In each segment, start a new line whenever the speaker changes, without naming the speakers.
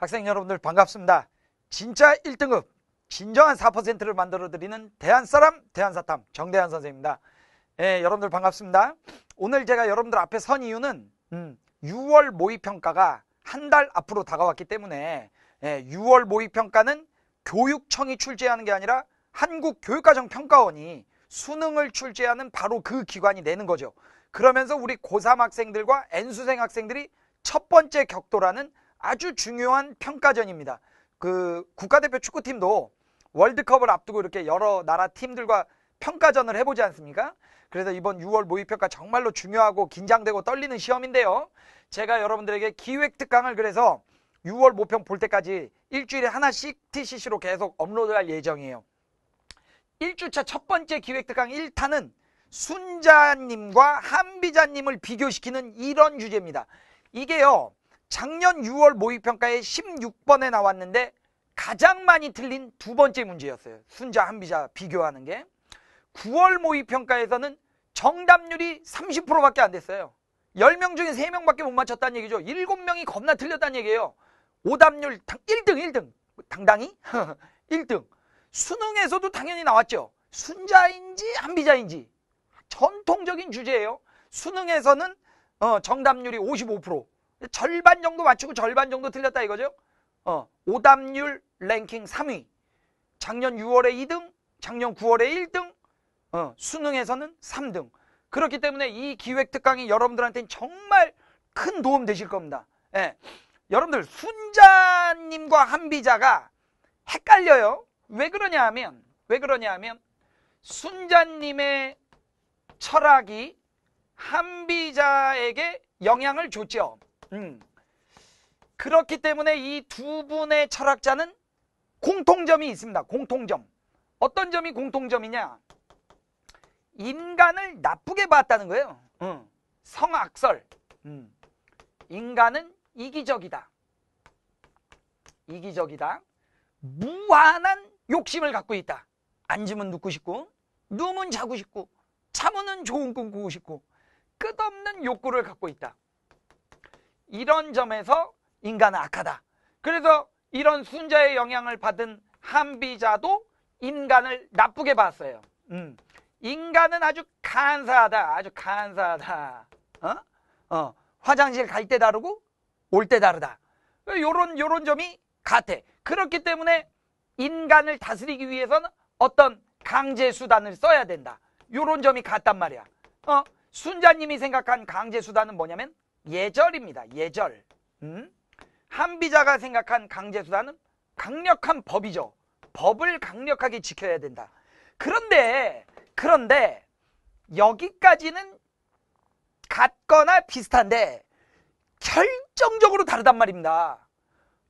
학생 여러분들 반갑습니다. 진짜 1등급, 진정한 4%를 만들어드리는 대한사람, 대한사탐 정대한 선생입니다. 예, 여러분들 반갑습니다. 오늘 제가 여러분들 앞에 선 이유는 음, 6월 모의평가가 한 달 앞으로 다가왔기 때문에 예, 6월 모의평가는 교육청이 출제하는 게 아니라 한국교육과정평가원이 수능을 출제하는 바로 그 기관이 내는 거죠. 그러면서 우리 고3 학생들과 N수생 학생들이 첫 번째 격도라는 아주 중요한 평가전입니다. 그 국가대표 축구팀도 월드컵을 앞두고 이렇게 여러 나라 팀들과 평가전을 해보지 않습니까? 그래서 이번 6월 모의평가 정말로 중요하고 긴장되고 떨리는 시험인데요. 제가 여러분들에게 기획 특강을 그래서 6월 모평 볼 때까지 일주일에 하나씩 TCC로 계속 업로드할 예정이에요. 1주차 첫 번째 기획 특강 1탄은 순자님과 한비자님을 비교시키는 이런 주제입니다. 이게요. 작년 6월 모의평가에 16번에 나왔는데 가장 많이 틀린 두 번째 문제였어요. 순자, 한비자 비교하는 게. 9월 모의평가에서는 정답률이 30%밖에 안 됐어요. 10명 중에 3명밖에 못 맞췄다는 얘기죠. 7명이 겁나 틀렸다는 얘기예요. 오답률 1등, 1등. 당당히 1등. 수능에서도 당연히 나왔죠. 순자인지 한비자인지. 전통적인 주제예요. 수능에서는 어, 정답률이 55%. 절반 정도 맞추고 절반 정도 틀렸다 이거죠. 어, 오답률 랭킹 3위. 작년 6월에 2등, 작년 9월에 1등, 어, 수능에서는 3등. 그렇기 때문에 이 기획 특강이 여러분들한테는 정말 큰 도움 되실 겁니다. 예. 여러분들 순자님과 한비자가 헷갈려요. 왜 그러냐 하면 왜 그러냐 하면 순자님의 철학이 한비자에게 영향을 줬죠. 음. 그렇기 때문에 이 두 분의 철학자는 공통점이 있습니다. 공통점. 어떤 점이 공통점이냐? 인간을 나쁘게 봤다는 거예요. 음. 성악설. 음. 인간은 이기적이다. 이기적이다. 무한한 욕심을 갖고 있다. 앉으면 눕고 싶고, 누우면 자고 싶고, 참으면 좋은 꿈 꾸고 싶고, 끝없는 욕구를 갖고 있다. 이런 점에서 인간은 악하다. 그래서 이런 순자의 영향을 받은 한비자도 인간을 나쁘게 봤어요. 음. 인간은 아주 간사하다. 아주 간사하다. 어? 어. 화장실 갈 때 다르고 올 때 다르다. 요런 요런 점이 같아. 그렇기 때문에 인간을 다스리기 위해서는 어떤 강제 수단을 써야 된다. 요런 점이 같단 말이야. 어? 순자님이 생각한 강제 수단은 뭐냐면 예절입니다. 예절. 음? 한비자가 생각한 강제 수단은 강력한 법이죠. 법을 강력하게 지켜야 된다. 그런데 그런데 여기까지는 같거나 비슷한데 결정적으로 다르단 말입니다.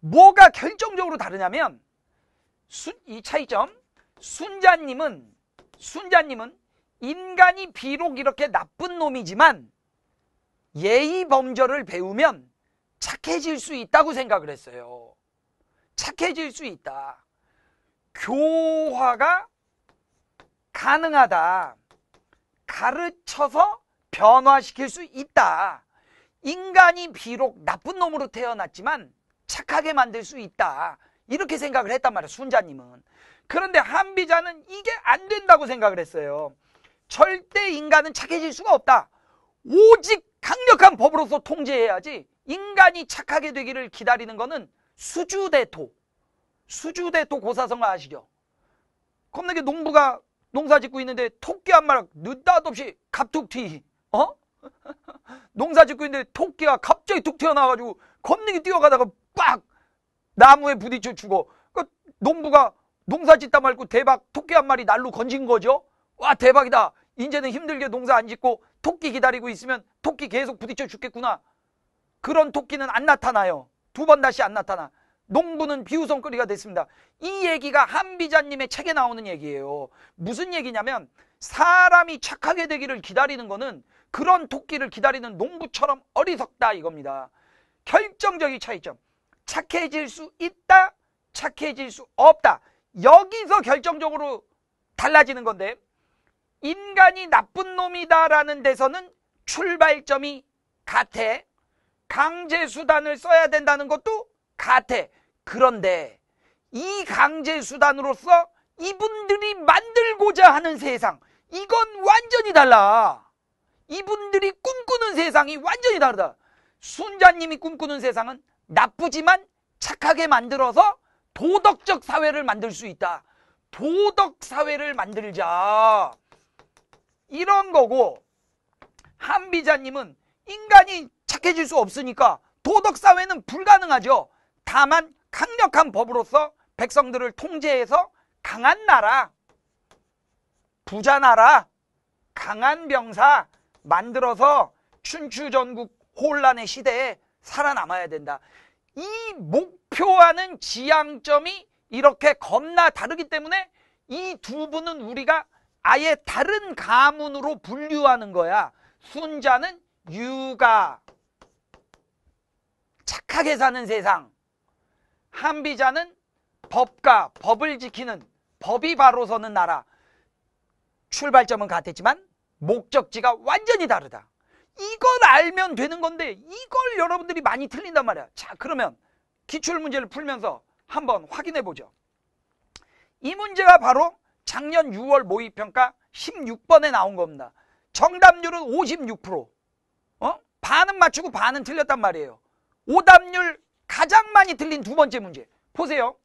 뭐가 결정적으로 다르냐면 순, 이 차이점 순자님은 순자님은 인간이 비록 이렇게 나쁜 놈이지만 예의 범절을 배우면 착해질 수 있다고 생각을 했어요. 착해질 수 있다. 교화가 가능하다. 가르쳐서 변화시킬 수 있다. 인간이 비록 나쁜 놈으로 태어났지만 착하게 만들 수 있다. 이렇게 생각을 했단 말이에요. 순자님은. 그런데 한비자는 이게 안 된다고 생각을 했어요. 절대 인간은 착해질 수가 없다. 오직 법으로서 통제해야지 인간이 착하게 되기를 기다리는 것은 수주대토. 수주대토 고사성어 아시죠? 겁나게 농부가 농사 짓고 있는데 토끼 한 마리 느닷없이 갑툭튀. 어? 농사 짓고 있는데 토끼가 갑자기 툭 튀어나와가지고 겁나게 뛰어가다가 빡 나무에 부딪혀 죽어. 그 농부가 농사 짓다 말고 대박 토끼 한 마리 날로 건진 거죠. 와 대박이다. 이제는 힘들게 농사 안 짓고 토끼 기다리고 있으면 토끼 계속 부딪혀 죽겠구나. 그런 토끼는 안 나타나요. 두 번 다시 안 나타나. 농부는 비우성거리가 됐습니다. 이 얘기가 한비자님의 책에 나오는 얘기예요. 무슨 얘기냐면 사람이 착하게 되기를 기다리는 거는 그런 토끼를 기다리는 농부처럼 어리석다 이겁니다. 결정적인 차이점. 착해질 수 있다, 착해질 수 없다. 여기서 결정적으로 달라지는 건데 인간이 나쁜 놈이다라는 데서는 출발점이 같아. 강제 수단을 써야 된다는 것도 같아. 그런데 이 강제 수단으로서 이분들이 만들고자 하는 세상, 이건 완전히 달라. 이분들이 꿈꾸는 세상이 완전히 다르다. 순자님이 꿈꾸는 세상은 나쁘지만 착하게 만들어서 도덕적 사회를 만들 수 있다. 도덕 사회를 만들자. 이런 거고 한 비자님은 인간이 착해질 수 없으니까 도덕 사회는 불가능하죠. 다만 강력한 법으로서 백성들을 통제해서 강한 나라, 부자 나라, 강한 병사 만들어서 춘추전국 혼란의 시대에 살아남아야 된다. 이 목표와는 지향점이 이렇게 겁나 다르기 때문에 이 두 분은 우리가 아예 다른 가문으로 분류하는 거야. 순자는 유가 착하게 사는 세상. 한비자는 법과 법을 지키는 법이 바로 서는 나라. 출발점은 같았지만 목적지가 완전히 다르다. 이걸 알면 되는 건데 이걸 여러분들이 많이 틀린단 말이야. 자, 그러면 기출 문제를 풀면서 한번 확인해 보죠. 이 문제가 바로 작년 6월 모의평가 16번에 나온 겁니다. 정답률은 56%. 어? 반은 맞추고 반은 틀렸단 말이에요. 오답률 가장 많이 틀린 두 번째 문제. 보세요.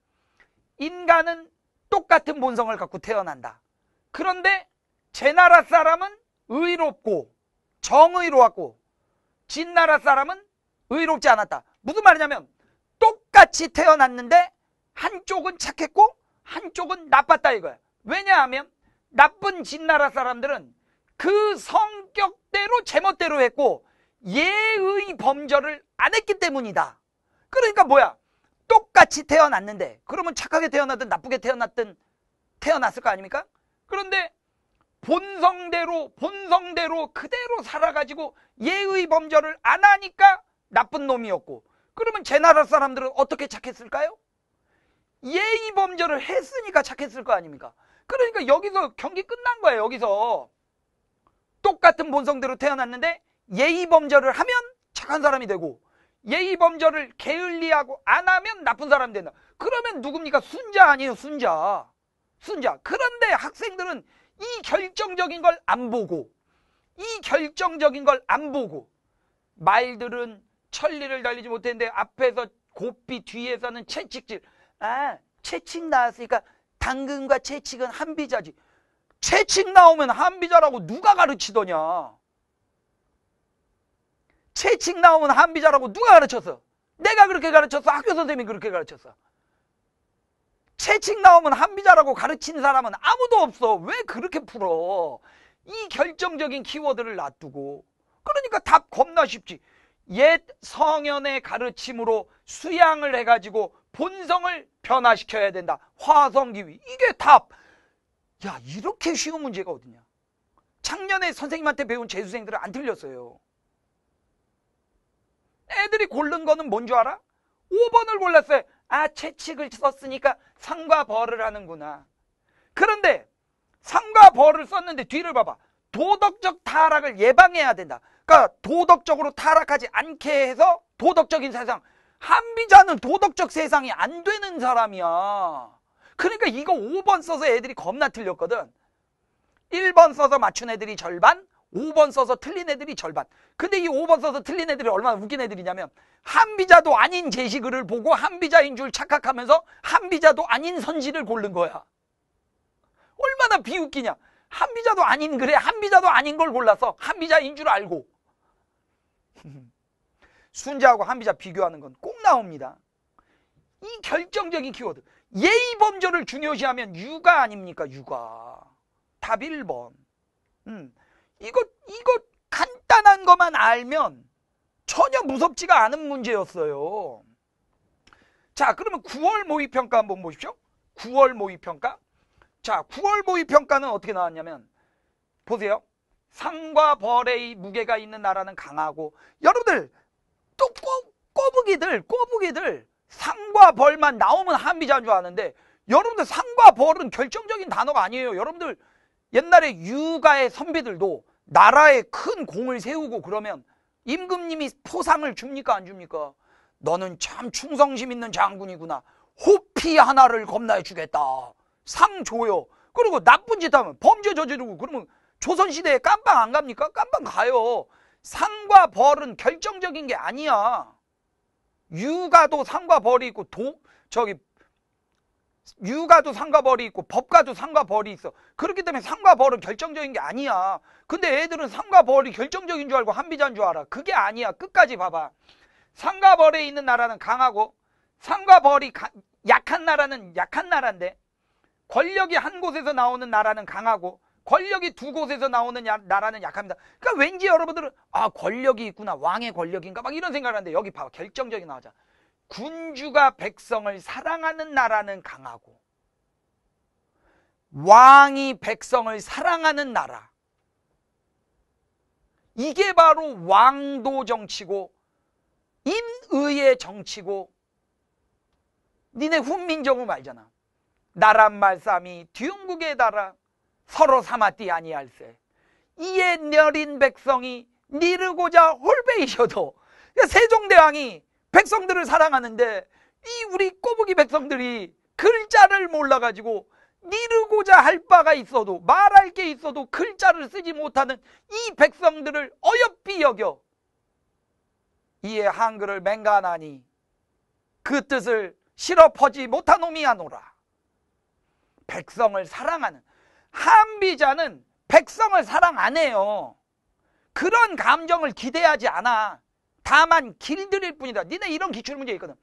인간은 똑같은 본성을 갖고 태어난다. 그런데 제 나라 사람은 의롭고 정의로웠고 진 나라 사람은 의롭지 않았다. 무슨 말이냐면 똑같이 태어났는데 한쪽은 착했고 한쪽은 나빴다 이거야. 왜냐하면 나쁜 진나라 사람들은 그 성격대로 제멋대로 했고 예의 범절을 안 했기 때문이다. 그러니까 뭐야? 똑같이 태어났는데 그러면 착하게 태어났든 나쁘게 태어났든 태어났을 거 아닙니까? 그런데 본성대로 본성대로 그대로 살아가지고 예의 범절을 안 하니까 나쁜 놈이었고 그러면 제 나라 사람들은 어떻게 착했을까요? 예의 범절을 했으니까 착했을 거 아닙니까? 그러니까 여기서 경기 끝난 거예요. 여기서 똑같은 본성대로 태어났는데 예의 범절을 하면 착한 사람이 되고 예의 범절을 게을리하고 안 하면 나쁜 사람이 된다. 그러면 누굽니까? 순자 아니에요, 순자. 순자. 그런데 학생들은 이 결정적인 걸 안 보고 이 결정적인 걸 안 보고 말들은 천리를 달리지 못했는데 앞에서 고삐 뒤에서는 채찍질. 아, 채찍 나왔으니까 당근과 채찍은 한비자지. 채찍 나오면 한비자라고 누가 가르치더냐? 채찍 나오면 한비자라고 누가 가르쳤어? 내가 그렇게 가르쳤어? 학교 선생님이 그렇게 가르쳤어? 채찍 나오면 한비자라고 가르친 사람은 아무도 없어. 왜 그렇게 풀어? 이 결정적인 키워드를 놔두고. 그러니까 답 겁나 쉽지. 옛 성현의 가르침으로 수양을 해가지고 본성을 변화시켜야 된다. 화성기위. 이게 답. 야, 이렇게 쉬운 문제가 어딨냐. 작년에 선생님한테 배운 재수생들은 안 틀렸어요. 애들이 고른 거는 뭔 줄 알아? 5번을 골랐어요. 아, 채찍을 썼으니까 상과 벌을 하는구나. 그런데 상과 벌을 썼는데 뒤를 봐봐. 도덕적 타락을 예방해야 된다. 그러니까 도덕적으로 타락하지 않게 해서 도덕적인 세상. 한비자는 도덕적 세상이 안 되는 사람이야. 그러니까 이거 5번 써서 애들이 겁나 틀렸거든. 1번 써서 맞춘 애들이 절반, 5번 써서 틀린 애들이 절반. 근데 이 5번 써서 틀린 애들이 얼마나 웃긴 애들이냐면 한비자도 아닌 제시글을 보고 한비자인 줄 착각하면서 한비자도 아닌 선지를 고른 거야. 얼마나 비웃기냐. 한비자도 아닌 그래 한비자도 아닌 걸 골라서 한비자인 줄 알고 순자하고 한비자 비교하는 건 꼭 나옵니다. 이 결정적인 키워드 예의 범절을 중요시하면 유가 아닙니까 유가 답 1번 음. 이거 이거 간단한 것만 알면 전혀 무섭지가 않은 문제였어요. 자, 그러면 9월 모의 평가 한번 보십시오. 9월 모의 평가. 자, 9월 모의 평가는 어떻게 나왔냐면 보세요. 상과 벌의 무게가 있는 나라는 강하고 여러분들 또 꼬, 꼬부기들 꼬부기들 상과 벌만 나오면 한비자인 줄 아는데 여러분들 상과 벌은 결정적인 단어가 아니에요. 여러분들 옛날에 유가의 선비들도 나라에 큰 공을 세우고 그러면 임금님이 포상을 줍니까 안 줍니까? 너는 참 충성심 있는 장군이구나. 호피 하나를 겁나해 주겠다. 상 줘요. 그리고 나쁜 짓 하면 범죄 저지르고 그러면 조선시대에 깜빵 안 갑니까? 깜빵 가요. 상과 벌은 결정적인 게 아니야. 유가도 상과 벌이 있고 도 저기 유가도 상과 벌이 있고 법가도 상과 벌이 있어. 그렇기 때문에 상과 벌은 결정적인 게 아니야. 근데 애들은 상과 벌이 결정적인 줄 알고 한비자인 줄 알아. 그게 아니야. 끝까지 봐봐. 상과 벌에 있는 나라는 강하고 상과 벌이 가, 약한 나라는 약한 나라인데 권력이 한 곳에서 나오는 나라는 강하고 권력이 두 곳에서 나오는 야, 나라는 약합니다. 그러니까 왠지 여러분들은 아 권력이 있구나 왕의 권력인가 막 이런 생각을 하는데 여기 봐봐 결정적인 나오자. 군주가 백성을 사랑하는 나라는 강하고 왕이 백성을 사랑하는 나라. 이게 바로 왕도 정치고 인의의 정치고 니네 훈민정음 알잖아. 나란 말싸미 뒤용국에 달아 서로 삼았디 아니할세. 이에 내린 백성이 니르고자 홀베이셔도 세종대왕이 백성들을 사랑하는데 이 우리 꼬부기 백성들이 글자를 몰라가지고 니르고자 할 바가 있어도 말할 게 있어도 글자를 쓰지 못하는 이 백성들을 어여삐 여겨 이에 한글을 맹간하니 그 뜻을 실어 퍼지 못한 놈이야노라 백성을 사랑하는 한비자는 백성을 사랑 안 해요. 그런 감정을 기대하지 않아. 다만 길들일 뿐이다. 니네 이런 기출 문제 있거든.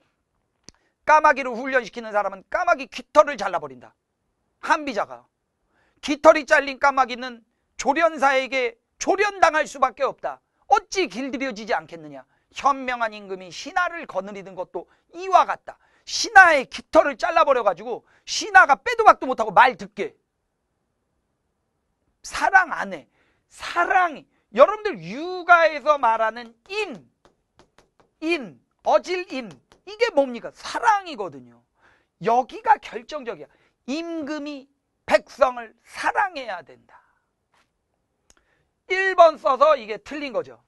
까마귀를 훈련시키는 사람은 까마귀 깃털을 잘라버린다. 한비자가. 깃털이 잘린 까마귀는 조련사에게 조련당할 수밖에 없다. 어찌 길들여지지 않겠느냐. 현명한 임금이 신하를 거느리는 것도 이와 같다. 신하의 깃털을 잘라버려가지고 신하가 빼도 박도 못하고 말 듣게 사랑 안 해. 사랑이 여러분들 육아에서 말하는 인, 인, 어질인 이게 뭡니까? 사랑이거든요. 여기가 결정적이야. 임금이 백성을 사랑해야 된다. 1번 써서 이게 틀린 거죠.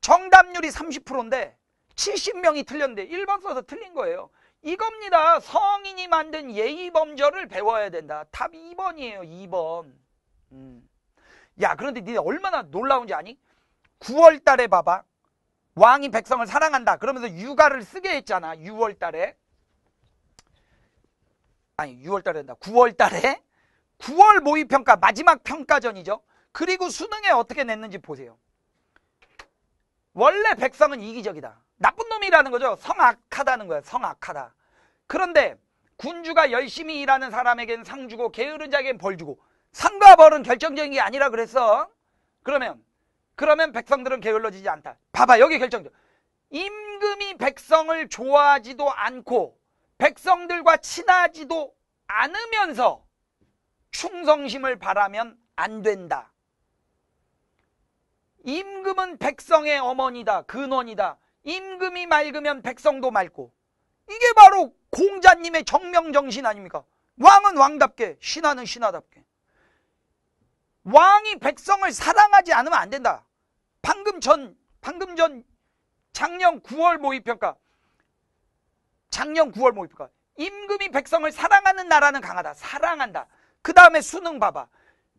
정답률이 30%인데 70명이 틀렸는데 1번 써서 틀린 거예요. 이겁니다. 성인이 만든 예의범절을 배워야 된다. 답 2번이에요. 2번. 음. 야 그런데 니네 얼마나 놀라운지 아니? 9월 달에 봐봐. 왕이 백성을 사랑한다. 그러면서 육아를 쓰게 했잖아. 6월 달에. 아니 6월 달에 한다. 9월 달에 9월 모의평가 마지막 평가전이죠. 그리고 수능에 어떻게 냈는지 보세요. 원래 백성은 이기적이다. 나쁜 놈이라는 거죠. 성악하다는 거야. 성악하다. 그런데 군주가 열심히 일하는 사람에겐 상 주고 게으른 자에겐 벌 주고 상과 벌은 결정적인 게 아니라 그랬어. 그러면 그러면 백성들은 게을러지지 않다. 봐봐 여기 결정적. 임금이 백성을 좋아하지도 않고 백성들과 친하지도 않으면서 충성심을 바라면 안 된다. 임금은 백성의 어머니다. 근원이다. 임금이 맑으면 백성도 맑고 이게 바로 공자님의 정명정신 아닙니까? 왕은 왕답게 신하는 신하답게 왕이 백성을 사랑하지 않으면 안 된다. 방금 전 방금 전 작년 9월 모의평가 작년 9월 모의평가 임금이 백성을 사랑하는 나라는 강하다. 사랑한다. 그 다음에 수능 봐봐.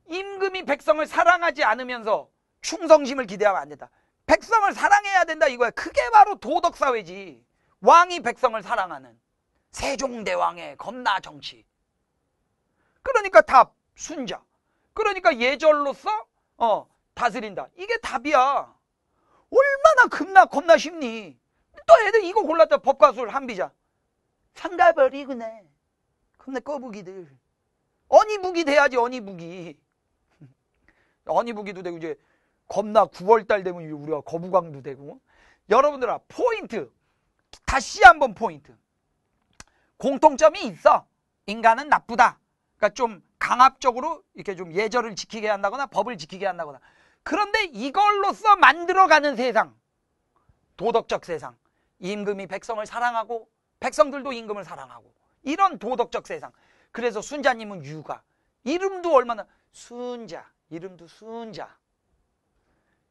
임금이 백성을 사랑하지 않으면서 충성심을 기대하면 안 된다. 백성을 사랑해야 된다 이거야. 그게 바로 도덕사회지. 왕이 백성을 사랑하는 세종대왕의 겁나 정치. 그러니까 답 순자. 그러니까 예절로서 어, 다스린다. 이게 답이야. 얼마나 겁나 겁나 쉽니? 또 애들 이거 골랐다 법과술 한비자. 상가버리구네. 겁나 꺼부기들. 어니북이 돼야지 어니북이. 어니북이도 되고 이제 겁나 9월달 되면 우리가 거부광도 되고. 여러분들아 포인트. 다시 한번 포인트. 공통점이 있어. 인간은 나쁘다. 그러니까 좀 강압적으로 이렇게 좀 예절을 지키게 한다거나 법을 지키게 한다거나. 그런데 이걸로써 만들어가는 세상 도덕적 세상. 임금이 백성을 사랑하고 백성들도 임금을 사랑하고. 이런 도덕적 세상. 그래서 순자님은 유가. 이름도 얼마나? 순자. 이름도 순자.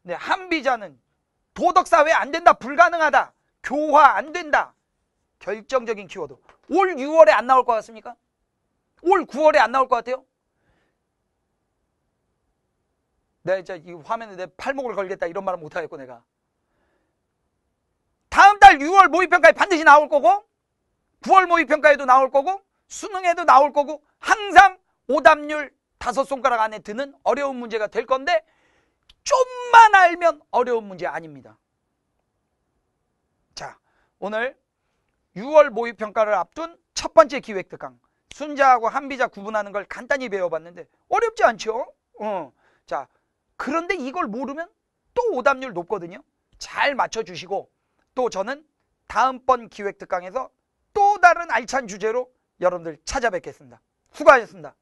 네, 한비자는 도덕사회 안 된다 불가능하다. 교화 안 된다. 결정적인 키워드. 올 6월에 안 나올 것 같습니까? 올 9월에 안 나올 것 같아요? 내가 진짜 이 화면에 내 팔목을 걸겠다 이런 말은 못하겠고 내가 다음 달 6월 모의평가에 반드시 나올 거고 9월 모의평가에도 나올 거고 수능에도 나올 거고 항상 오답률 다섯 손가락 안에 드는 어려운 문제가 될 건데 좀만 알면 어려운 문제 아닙니다. 자, 오늘 6월 모의평가를 앞둔 첫 번째 기획특강 순자하고 한비자 구분하는 걸 간단히 배워봤는데 어렵지 않죠? 어. 자, 그런데 이걸 모르면 또 오답률 높거든요. 잘 맞춰주시고 또 저는 다음번 기획특강에서 또 다른 알찬 주제로 여러분들 찾아뵙겠습니다. 수고하셨습니다.